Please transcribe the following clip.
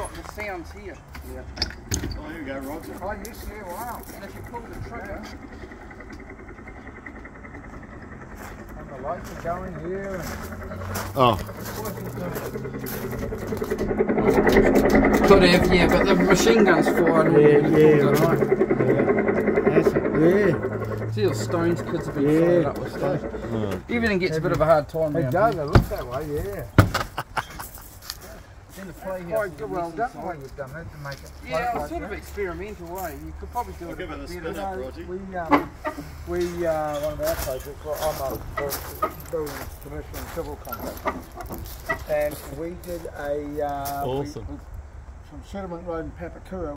got the sounds here. Yeah. Oh, here we go, Roger. Oh, yes, yeah, wow. And if you pull the trigger, And the lights are going here. and- Oh, could have, yeah, but the machine gun's firing. Yeah, yeah, right. Yeah. That's it. Yeah. See those stones, kids have been Yeah. fired up with stones. Hmm. Everything gets a bit of a hard time It around go, here. they look that way, yeah. In the playhouse Quite good, well western done way you've done that to make it. Yeah, it's like sort of experimental way. You could probably do I'll it give a it a bit spin better. up, Roger. we, um, we, uh, one of our projects, well, I'm a building commercial and civil contractor. And we did a, uh, we- Awesome. we- from Settlement Road in Papakura,